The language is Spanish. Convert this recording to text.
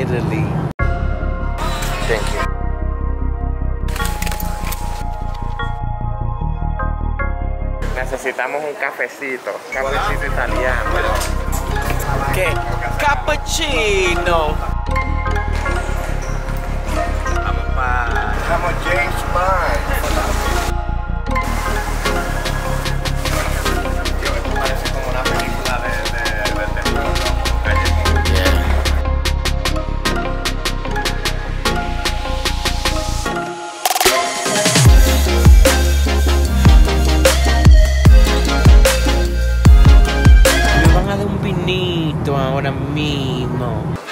Italy. Thank you. Necesitamos un cafecito, cafecito italiano. ¿Qué? Cappuccino. ahora mismo.